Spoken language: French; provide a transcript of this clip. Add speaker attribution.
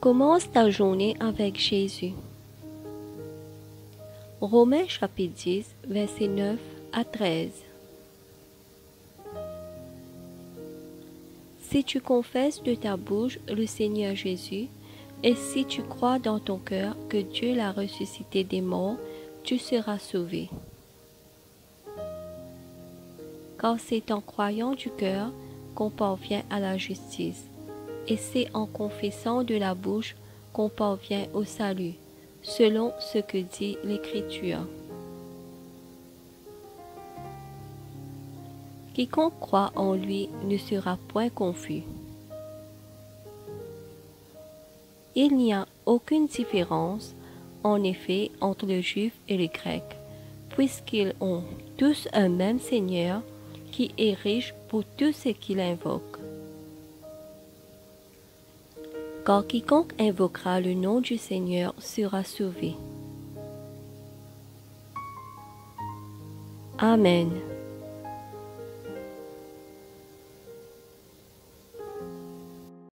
Speaker 1: Commence ta journée avec Jésus. Romains chapitre 10, versets 9 à 13. Si tu confesses de ta bouche le Seigneur Jésus, et si tu crois dans ton cœur que Dieu l'a ressuscité des morts, tu seras sauvé. Car c'est en croyant du cœur qu'on parvient à la justice, et c'est en confessant de la bouche qu'on parvient au salut, selon ce que dit l'Écriture. Quiconque croit en lui ne sera point confus. Il n'y a aucune différence, en effet, entre le juif et le grec, puisqu'ils ont tous un même Seigneur qui est riche pour tout ce qu'il invoque. Car quiconque invoquera le nom du Seigneur sera sauvé. Amen.